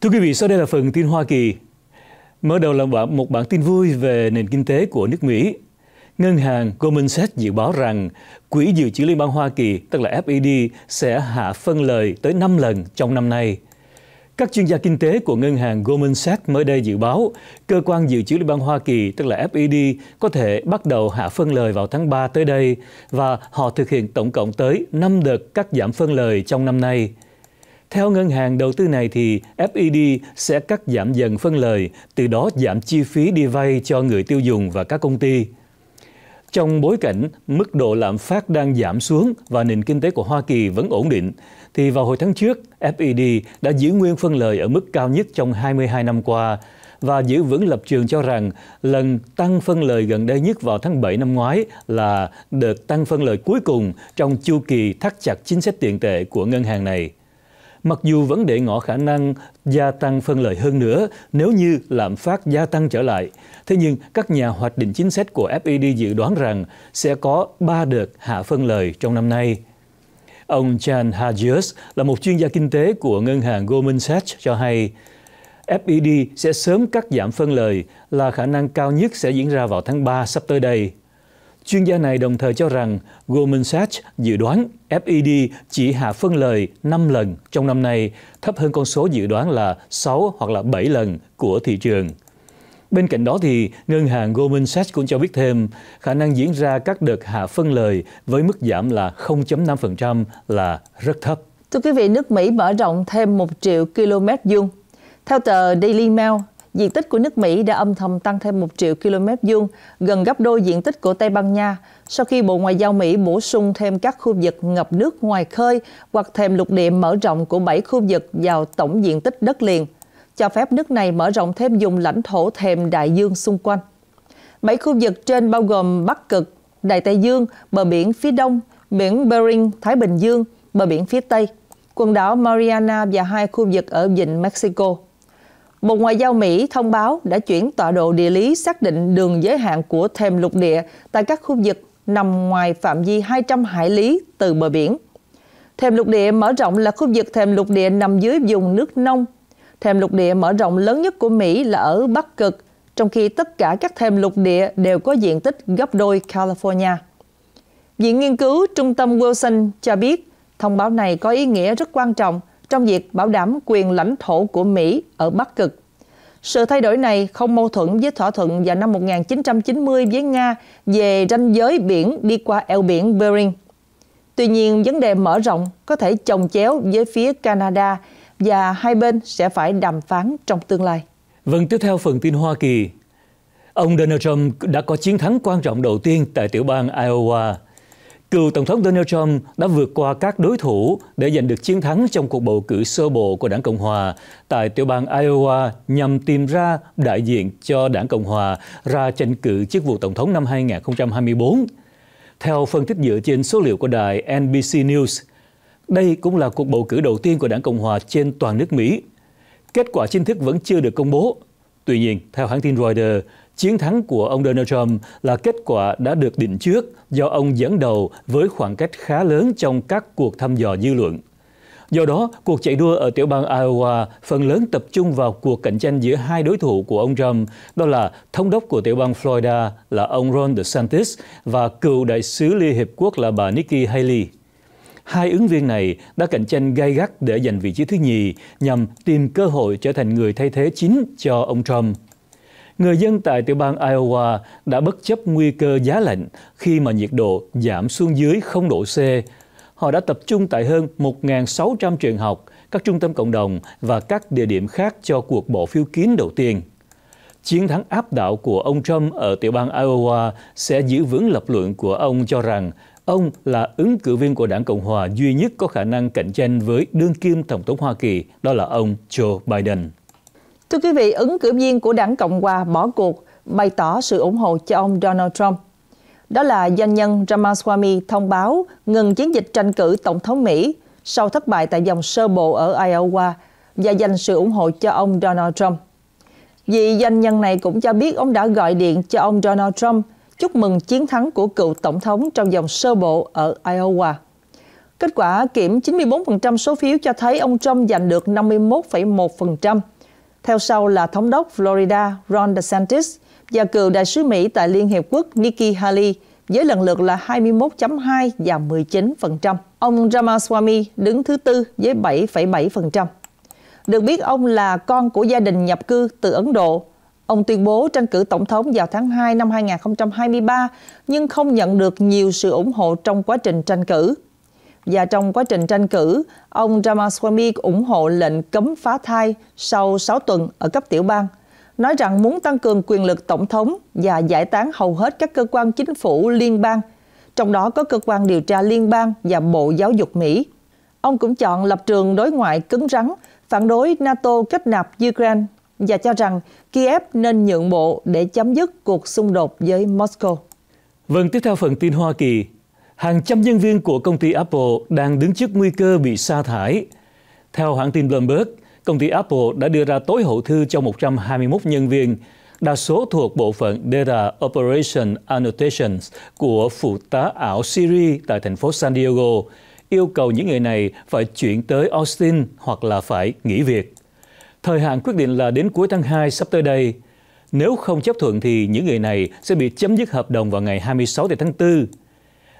Thưa quý vị, sau đây là phần tin Hoa Kỳ. Mở đầu là một bản tin vui về nền kinh tế của nước Mỹ. Ngân hàng Goldman Sachs dự báo rằng Quỹ dự trữ Liên bang Hoa Kỳ, tức là FED, sẽ hạ phân lời tới 5 lần trong năm nay. Các chuyên gia kinh tế của ngân hàng Goldman Sachs mới đây dự báo cơ quan dự trữ Liên bang Hoa Kỳ, tức là FED, có thể bắt đầu hạ phân lời vào tháng 3 tới đây và họ thực hiện tổng cộng tới 5 đợt cắt giảm phân lời trong năm nay. Theo ngân hàng đầu tư này thì FED sẽ cắt giảm dần phân lời, từ đó giảm chi phí đi vay cho người tiêu dùng và các công ty. Trong bối cảnh mức độ lạm phát đang giảm xuống và nền kinh tế của Hoa Kỳ vẫn ổn định, thì vào hồi tháng trước, FED đã giữ nguyên phân lời ở mức cao nhất trong 22 năm qua và giữ vững lập trường cho rằng lần tăng phân lời gần đây nhất vào tháng 7 năm ngoái là đợt tăng phân lời cuối cùng trong chu kỳ thắt chặt chính sách tiền tệ của ngân hàng này. Mặc dù vẫn để ngỏ khả năng gia tăng phân lợi hơn nữa nếu như lạm phát gia tăng trở lại, thế nhưng các nhà hoạch định chính sách của FED dự đoán rằng sẽ có 3 đợt hạ phân lợi trong năm nay. Ông Chan Hajius là một chuyên gia kinh tế của ngân hàng Goldman Sachs cho hay, FED sẽ sớm cắt giảm phân lời là khả năng cao nhất sẽ diễn ra vào tháng 3 sắp tới đây. Chuyên gia này đồng thời cho rằng Goldman Sachs dự đoán FED chỉ hạ phân lời 5 lần trong năm nay, thấp hơn con số dự đoán là 6 hoặc là 7 lần của thị trường. Bên cạnh đó thì ngân hàng Goldman Sachs cũng cho biết thêm khả năng diễn ra các đợt hạ phân lời với mức giảm là 0.5% là rất thấp. Thưa quý vị, nước Mỹ mở rộng thêm 1 triệu km vuông. Theo tờ Daily Mail, diện tích của nước Mỹ đã âm thầm tăng thêm 1 triệu km vuông, gần gấp đôi diện tích của Tây Ban Nha, sau khi Bộ Ngoại giao Mỹ bổ sung thêm các khu vực ngập nước ngoài khơi hoặc thềm lục địa mở rộng của 7 khu vực vào tổng diện tích đất liền, cho phép nước này mở rộng thêm vùng lãnh thổ thềm đại dương xung quanh. Bảy khu vực trên bao gồm Bắc Cực, Đại Tây Dương, bờ biển phía đông, biển Bering, Thái Bình Dương, bờ biển phía tây, quần đảo Mariana và hai khu vực ở vịnh Mexico. Bộ Ngoại giao Mỹ thông báo đã chuyển tọa độ địa lý xác định đường giới hạn của thềm lục địa tại các khu vực nằm ngoài phạm vi 200 hải lý từ bờ biển. Thềm lục địa mở rộng là khu vực thềm lục địa nằm dưới vùng nước nông. Thềm lục địa mở rộng lớn nhất của Mỹ là ở Bắc Cực, trong khi tất cả các thềm lục địa đều có diện tích gấp đôi California. Viện nghiên cứu Trung tâm Wilson cho biết thông báo này có ý nghĩa rất quan trọng trong việc bảo đảm quyền lãnh thổ của Mỹ ở Bắc Cực. Sự thay đổi này không mâu thuẫn với thỏa thuận vào năm 1990 với Nga về ranh giới biển đi qua eo biển Bering. Tuy nhiên, vấn đề mở rộng có thể chồng chéo với phía Canada và hai bên sẽ phải đàm phán trong tương lai. Vâng, tiếp theo phần tin Hoa Kỳ. Ông Donald Trump đã có chiến thắng quan trọng đầu tiên tại tiểu bang Iowa Cựu Tổng thống Donald Trump đã vượt qua các đối thủ để giành được chiến thắng trong cuộc bầu cử sơ bộ của đảng Cộng Hòa tại tiểu bang Iowa nhằm tìm ra đại diện cho đảng Cộng Hòa ra tranh cử chức vụ Tổng thống năm 2024. Theo phân tích dựa trên số liệu của đài NBC News, đây cũng là cuộc bầu cử đầu tiên của đảng Cộng Hòa trên toàn nước Mỹ. Kết quả chính thức vẫn chưa được công bố. Tuy nhiên, theo hãng tin Reuters, Chiến thắng của ông Donald Trump là kết quả đã được định trước do ông dẫn đầu với khoảng cách khá lớn trong các cuộc thăm dò dư luận. Do đó, cuộc chạy đua ở tiểu bang Iowa phần lớn tập trung vào cuộc cạnh tranh giữa hai đối thủ của ông Trump, đó là thống đốc của tiểu bang Florida là ông Ron DeSantis và cựu đại sứ Liên Hiệp Quốc là bà Nikki Haley. Hai ứng viên này đã cạnh tranh gay gắt để giành vị trí thứ nhì nhằm tìm cơ hội trở thành người thay thế chính cho ông Trump người dân tại tiểu bang Iowa đã bất chấp nguy cơ giá lạnh khi mà nhiệt độ giảm xuống dưới 0 độ C. Họ đã tập trung tại hơn 1.600 trường học, các trung tâm cộng đồng và các địa điểm khác cho cuộc bỏ phiếu kín đầu tiên. Chiến thắng áp đảo của ông Trump ở tiểu bang Iowa sẽ giữ vững lập luận của ông cho rằng ông là ứng cử viên của đảng Cộng hòa duy nhất có khả năng cạnh tranh với đương kim Tổng thống Hoa Kỳ, đó là ông Joe Biden. Thưa quý vị, ứng cử viên của đảng Cộng hòa bỏ cuộc bày tỏ sự ủng hộ cho ông Donald Trump. Đó là doanh nhân Ramaswamy thông báo ngừng chiến dịch tranh cử Tổng thống Mỹ sau thất bại tại vòng sơ bộ ở Iowa và dành sự ủng hộ cho ông Donald Trump. Vị doanh nhân này cũng cho biết ông đã gọi điện cho ông Donald Trump chúc mừng chiến thắng của cựu tổng thống trong vòng sơ bộ ở Iowa. Kết quả kiểm 94% số phiếu cho thấy ông Trump giành được 51,1%. Theo sau là thống đốc Florida Ron DeSantis và cựu đại sứ Mỹ tại Liên Hiệp Quốc Nikki Haley với lần lượt là 21.2 và 19%. Ông Ramaswamy đứng thứ tư với 7,7%. Được biết ông là con của gia đình nhập cư từ Ấn Độ. Ông tuyên bố tranh cử tổng thống vào tháng 2 năm 2023 nhưng không nhận được nhiều sự ủng hộ trong quá trình tranh cử. Và trong quá trình tranh cử, ông Ramaswamy ủng hộ lệnh cấm phá thai sau 6 tuần ở cấp tiểu bang, nói rằng muốn tăng cường quyền lực tổng thống và giải tán hầu hết các cơ quan chính phủ liên bang, trong đó có cơ quan điều tra liên bang và Bộ Giáo dục Mỹ. Ông cũng chọn lập trường đối ngoại cứng rắn, phản đối NATO kết nạp Ukraine và cho rằng Kiev nên nhượng bộ để chấm dứt cuộc xung đột với Moscow. Vâng, tiếp theo phần tin Hoa Kỳ, hàng trăm nhân viên của công ty Apple đang đứng trước nguy cơ bị sa thải. Theo hãng tin Bloomberg, công ty Apple đã đưa ra tối hậu thư cho 121 nhân viên, đa số thuộc bộ phận Data Operation Annotations của phụ tá ảo Siri tại thành phố San Diego, yêu cầu những người này phải chuyển tới Austin hoặc là phải nghỉ việc. Thời hạn quyết định là đến cuối tháng 2 sắp tới đây. Nếu không chấp thuận thì những người này sẽ bị chấm dứt hợp đồng vào ngày 26 tháng 4.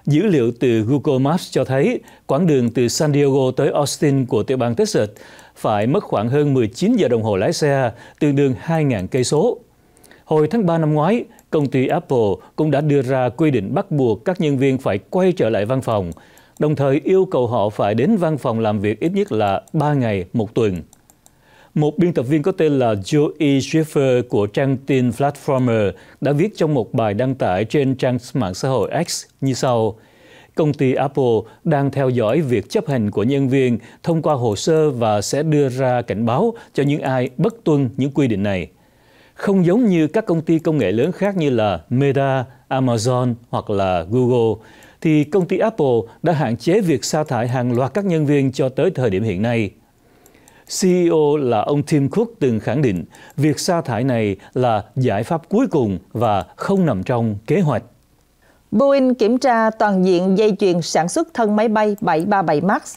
Dữ liệu từ Google Maps cho thấy quãng đường từ San Diego tới Austin của tiểu bang Texas phải mất khoảng hơn 19 giờ đồng hồ lái xe, tương đương 2.000 cây số. Hồi tháng 3 năm ngoái, công ty Apple cũng đã đưa ra quy định bắt buộc các nhân viên phải quay trở lại văn phòng, đồng thời yêu cầu họ phải đến văn phòng làm việc ít nhất là 3 ngày một tuần. Một biên tập viên có tên là Joey Schiffer của trang tin Platformer đã viết trong một bài đăng tải trên trang mạng xã hội X như sau. Công ty Apple đang theo dõi việc chấp hành của nhân viên thông qua hồ sơ và sẽ đưa ra cảnh báo cho những ai bất tuân những quy định này. Không giống như các công ty công nghệ lớn khác như là Meta, Amazon hoặc là Google, thì công ty Apple đã hạn chế việc sa thải hàng loạt các nhân viên cho tới thời điểm hiện nay. CEO là ông Tim Cook từng khẳng định việc sa thải này là giải pháp cuối cùng và không nằm trong kế hoạch. Boeing kiểm tra toàn diện dây chuyền sản xuất thân máy bay 737 MAX.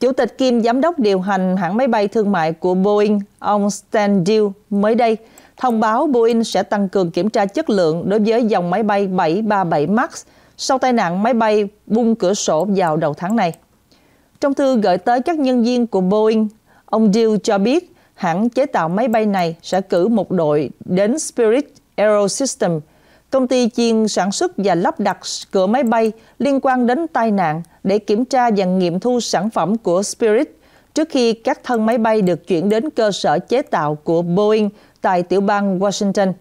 Chủ tịch kiêm giám đốc điều hành hãng máy bay thương mại của Boeing, ông Stan Deal mới đây thông báo Boeing sẽ tăng cường kiểm tra chất lượng đối với dòng máy bay 737 MAX sau tai nạn máy bay bung cửa sổ vào đầu tháng này. Trong thư gửi tới các nhân viên của Boeing, Ông Deal cho biết hãng chế tạo máy bay này sẽ cử một đội đến Spirit Aerosystem, công ty chuyên sản xuất và lắp đặt cửa máy bay liên quan đến tai nạn để kiểm tra và nghiệm thu sản phẩm của Spirit trước khi các thân máy bay được chuyển đến cơ sở chế tạo của Boeing tại tiểu bang Washington.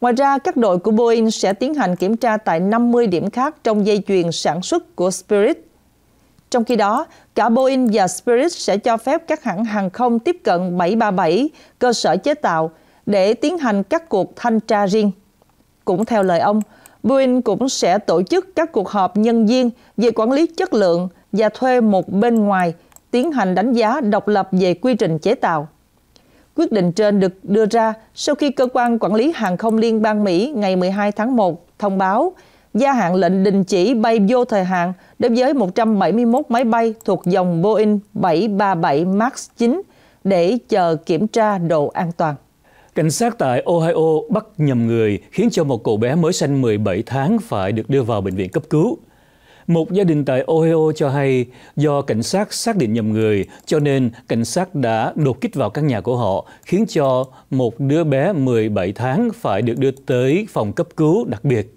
Ngoài ra, các đội của Boeing sẽ tiến hành kiểm tra tại 50 điểm khác trong dây chuyền sản xuất của Spirit trong khi đó, cả Boeing và Spirit sẽ cho phép các hãng hàng không tiếp cận 737 cơ sở chế tạo để tiến hành các cuộc thanh tra riêng. Cũng theo lời ông, Boeing cũng sẽ tổ chức các cuộc họp nhân viên về quản lý chất lượng và thuê một bên ngoài tiến hành đánh giá độc lập về quy trình chế tạo. Quyết định trên được đưa ra sau khi cơ quan quản lý hàng không liên bang Mỹ ngày 12 tháng 1 thông báo gia hạn lệnh đình chỉ bay vô thời hạn đối với 171 máy bay thuộc dòng Boeing 737 MAX 9 để chờ kiểm tra độ an toàn. Cảnh sát tại Ohio bắt nhầm người, khiến cho một cậu bé mới sinh 17 tháng phải được đưa vào bệnh viện cấp cứu. Một gia đình tại Ohio cho hay, do cảnh sát xác định nhầm người, cho nên cảnh sát đã đột kích vào căn nhà của họ, khiến cho một đứa bé 17 tháng phải được đưa tới phòng cấp cứu đặc biệt.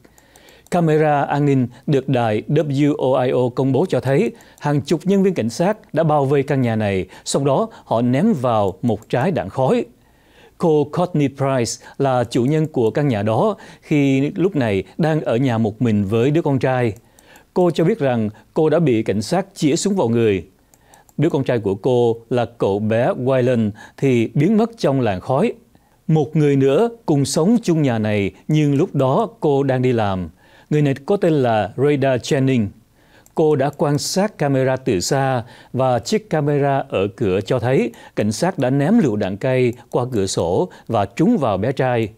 Camera an ninh được đài WOIO công bố cho thấy hàng chục nhân viên cảnh sát đã bao vây căn nhà này, sau đó họ ném vào một trái đạn khói. Cô Courtney Price là chủ nhân của căn nhà đó khi lúc này đang ở nhà một mình với đứa con trai. Cô cho biết rằng cô đã bị cảnh sát chĩa súng vào người. Đứa con trai của cô là cậu bé Wyland thì biến mất trong làn khói. Một người nữa cùng sống chung nhà này nhưng lúc đó cô đang đi làm. Người này có tên là Rada Jennings. Cô đã quan sát camera từ xa và chiếc camera ở cửa cho thấy cảnh sát đã ném lựu đạn cây qua cửa sổ và trúng vào bé trai.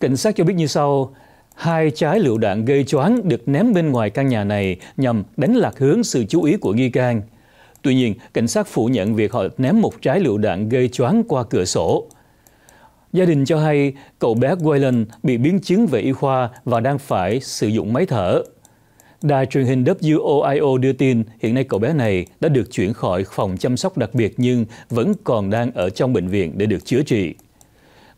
Cảnh sát cho biết như sau, Hai trái lựu đạn gây choáng được ném bên ngoài căn nhà này nhằm đánh lạc hướng sự chú ý của nghi can. Tuy nhiên, cảnh sát phủ nhận việc họ ném một trái lựu đạn gây choáng qua cửa sổ. Gia đình cho hay cậu bé Wayland bị biến chứng về y khoa và đang phải sử dụng máy thở. Đài truyền hình WOIO đưa tin hiện nay cậu bé này đã được chuyển khỏi phòng chăm sóc đặc biệt nhưng vẫn còn đang ở trong bệnh viện để được chữa trị.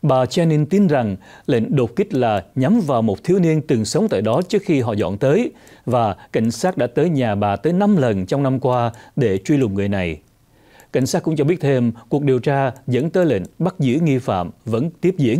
Bà Channing tin rằng lệnh đột kích là nhắm vào một thiếu niên từng sống tại đó trước khi họ dọn tới và cảnh sát đã tới nhà bà tới 5 lần trong năm qua để truy lùng người này. Cảnh sát cũng cho biết thêm, cuộc điều tra dẫn tới lệnh bắt giữ nghi phạm vẫn tiếp diễn.